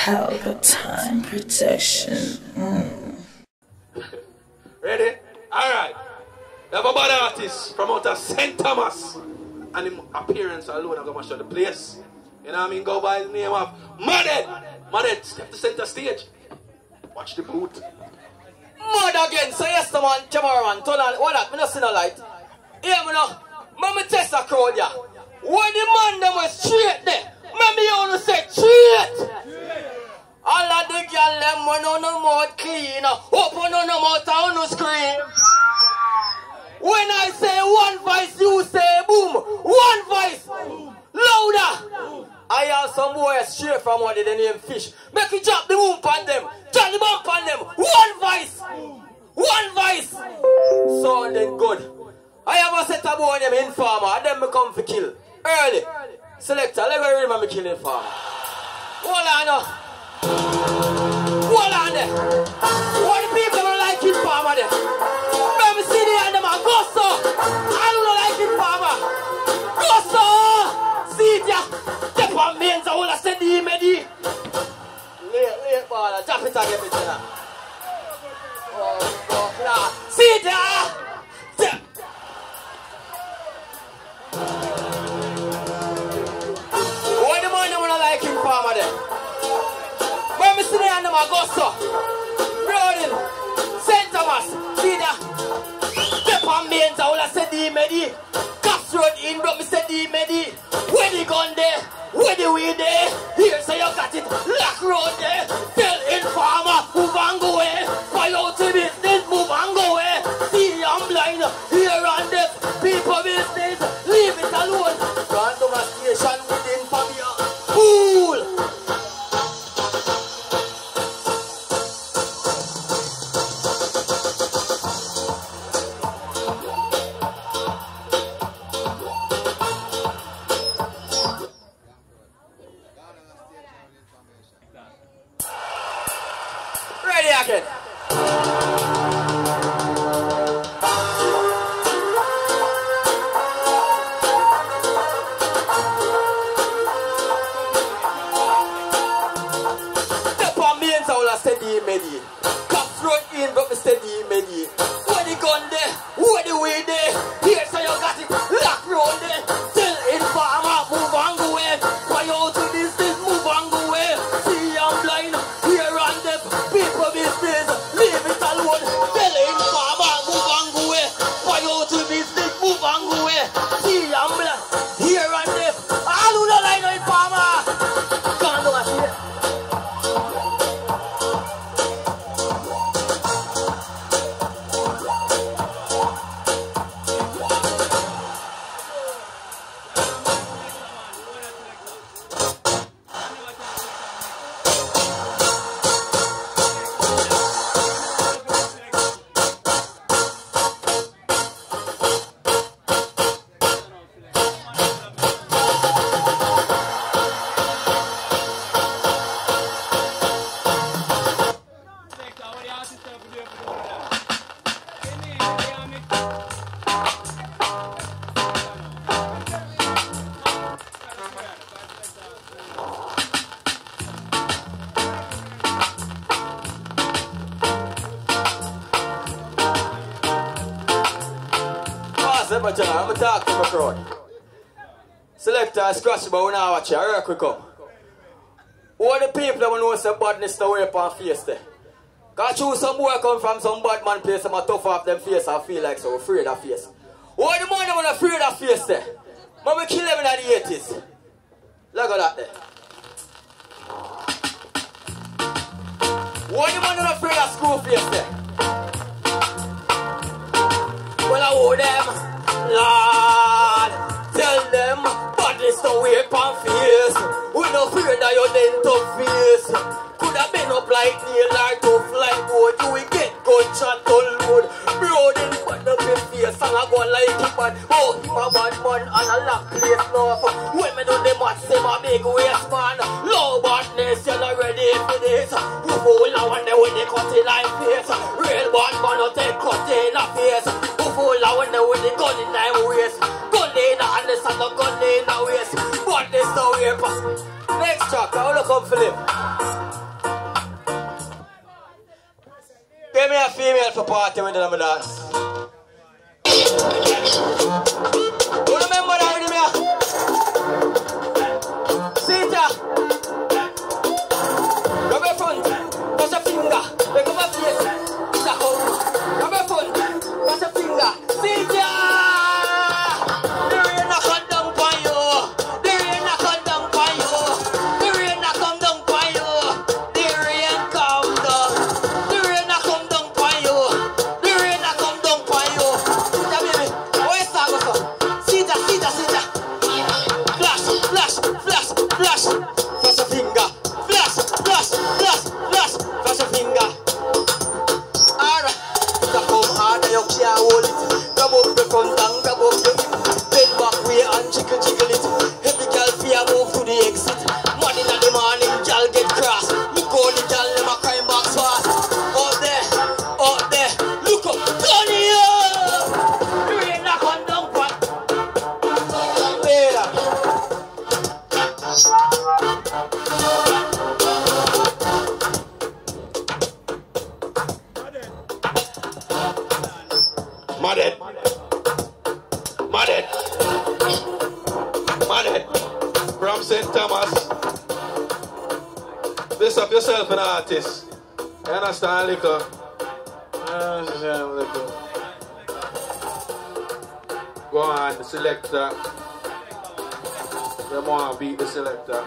Pelpa Time protection. Mm. Ready? Alright. We have a bad artist from out of St. Thomas. And his appearance alone, I'm going to show the place. You know what I mean? Go by the name of Maded. Maded, step to center stage. Watch the boot. Mad again, so yes, the man, cameraman, turn on, what that, me not see no light. Yeah, me no, me test a crowd, yeah. When the man them was straight there, me me only say straight. All of the girl them when on the mouth clean, open on the mouth on the screen. When I say one voice, you say boom. One voice, louder. I have some boys straight from what they name fish. Make you drop the boom on them, drop the bump on them. One voice, one voice. Sounding good. I have a set of boy them informer, them me come for kill. Early. Selector, let me remember me killing farmer. Hold on now. Hold on there. What people don't like it farmer there? People business. Leave To my crowd. Selector, scratch, but we now watch it. Work we come. All the people that know some badness to wear upon face there. Cause choose some boy come from some bad man place, some a tough off them face I feel like so afraid of face. All the man that afraid of face there. We kill them in the 80s. Look at that there. All the man that afraid of screw face there. Well, I owe them, to wear face. We no fear that you're then tough face. Could have been up like nail or tough like wood. You will get gunshot to load. Brooding, but the big face. And I go like him, but oh, him a bad man and a lock place. When me do the match, him a big waist man. Low badness, you're not ready for this. You fool, I wonder when they cut it like face. Real bad man, no take cut in the face. You fool, I wonder when they gun in my waist. Honest and the way, Next track, hold no come for live. Give me a female for party with them dance. St. Thomas. This up yourself an artist. You understand, liquor? You understand, liquor? Go on, the selector. Them want to beat the selector.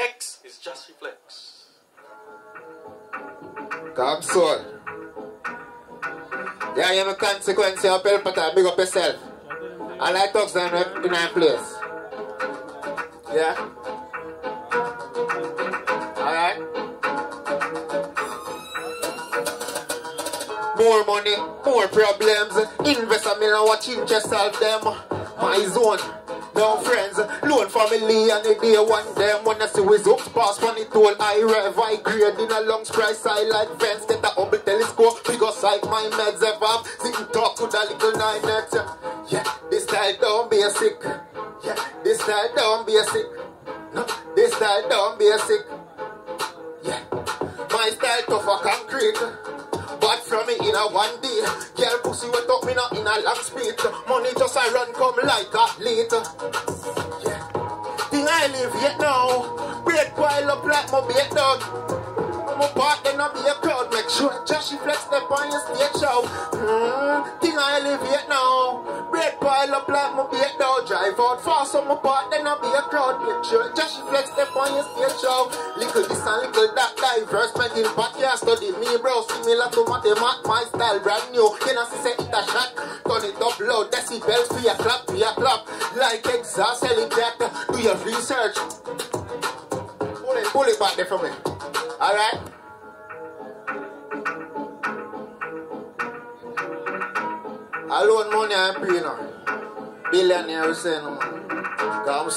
X is just reflex. Come soon. Yeah, you have a consequence of Pelpa Time, big up yourself. And I talk them in my place. Yeah? More money, more problems. Invest a million, watch interest solve them. My zone. No friends, loan family and the day one them. Wanna see results pass from the toll I rev I grade. In a lungs I like fence get a humble telescope. Bigger sight my meds ever have sitting talk to the little nine net yeah this style don't be a sick yeah this style don't be a sick no this style don't be a sick yeah my style tough for concrete but from me in a one day Girl pussy wet up me not in a long speed. Money just I run come like a athlete Yeah. Thing I live yet now. Break pile up like my bait dog I'm a part then I be a crowd Make sure Joshy Flex step on your stage show mm, Thing I live yet now Break pile up like my bait dog Drive out fast on my part then I be a crowd Make sure Joshy Flex step on your stage show Little this and little that diverse Mental podcast study me bro. Similar to mathemat my style brand new. Can I see say it a shot? Turn it up loud decibels for your clap for your clap. Like exhaust helicopter Do your research. Pull it, pull it back there for me Alright Alone money I'm paying now. Billionaire we say no man. Cause I'm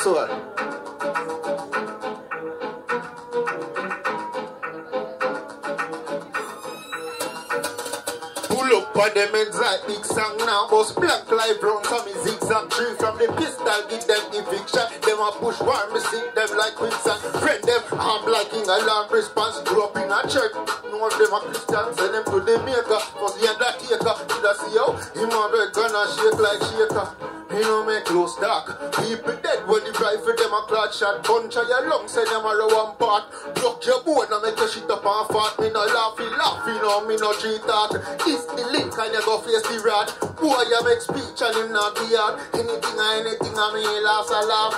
On them exact big song now Bust black live round so me zigzag. Tree From the pistol give them eviction. Them a push war me see them like quicksand. Friend them I'm liking alarm response. Grew up in a church No of them a Christian Send them to the maker Cause the undertaker Did I see how Him a beg gonna shake like shaker he no make close dark. People dead when the rifle them a clad shot. Punch of your lungs, say them a row one part. Block your board and make your shit up and fart. Me no laughy, laughy, no, me no treat that. This the link and you go face the rat. Boy, you make speech and him not be hard. Anything or anything, I mean, laughs a laugh.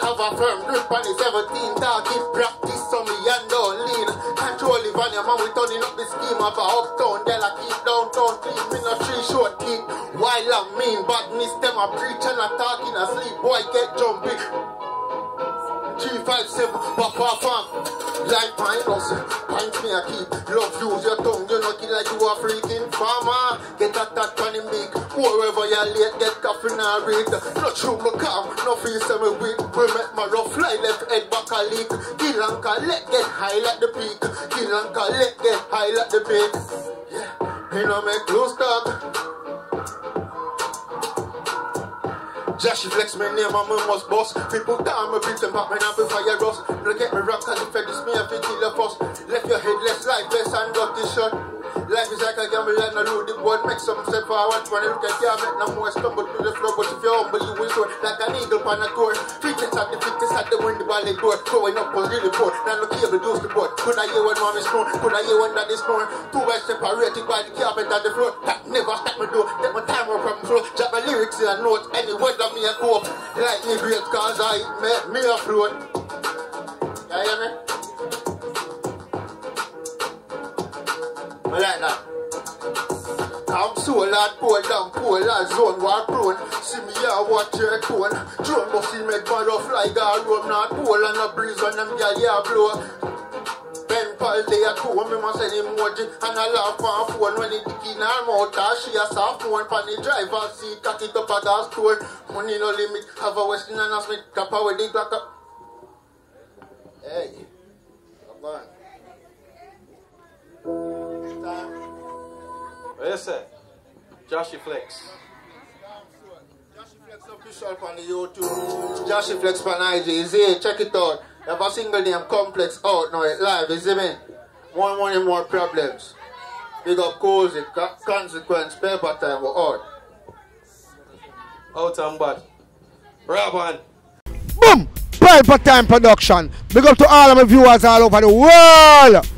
Have a firm grip on the 17 target. Practice so me and don't lean. Control it on your man, we turning up the scheme of a uptown. Girl, I keep downtown clean. Me no tree short teeth. While I mean, badness them a preach and a talk in a sleep. Boy, get jumpy. Three, five, seven, papa fam. Like pine house, pint me a keep. Love use your tongue, you know like you a freaking farmer. Get a tat on the meek. Wherever you late, get coffee now read. No true me calm, no feel me weak. We make my rough fly left head back a leak. Kill and collect, get high like the peak. Kill and collect, get high like the peak. Yeah, me no make close talk. Joshy Flex my name my must boss. Fi put down my beat and pop me now before you rust. Look at me rock cause if this me if you kill the first. Left your headless like best and got this shot. Is like a gamble and a load the board. Make some step forward when you look at you make no more stumble to the floor. But if you're humble you will soar like an eagle on a tour. Fitness at the fitness at the by the door. Throwing up was really poor. Now look here, reduce the board. Could I hear when mommy snore? Could I hear when daddy snore? Two by separated by the carpet at the floor. That never stop me do. Take my time up from floor. Drop my lyrics in a note. Any weather me a cope. Like me great cause I make me afloat. You hear me? I like that. I'm so lad, poor down, poor lad, zone war prone. See me here, watch your tone. Drone must see make man off like a room, not pole and a breeze when them gal here blow. Ben Paul they a two, me must send emoji and a laugh on phone when it dick in her mouth. Or she a soft phone pan the driver seat, cock it up at her store. Money no limit, have a Western and a Smith, cap with the Glock up. Hey, come on. What you say? Joshy Flex. Joshy Flex official on the YouTube. Joshy Flex on IG. Is here. Check it out. You have a single name complex out now. It live. Is it me? More money, more problems. Big up cozy. Co- consequence. Pelpa Time. We're out. Out and bad. Raban. Boom! Pelpa Time Production. Big up to all of my viewers all over the world.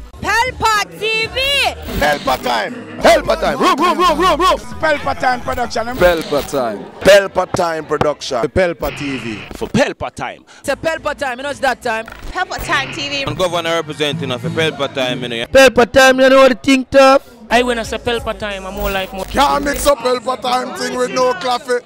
Pelpa TV! Pelpa Time. Pelpa Time. Room, room, room, room, room. Pelpa Time Production. Pelpa Time. Pelpa Time Production. Pelpa TV. For Pelpa Time. It's a Pelpa time, you know it's that time. Pelpa Time TV. I'm governor representing of Pelpa Time, you know. Pelpa Time, you know what the thing tough? I when I say Pelpa time, I'm more like more. Can't mix up Pelpa Time thing with no coffee.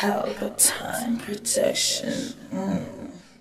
Pelpa Time Protection. Mm.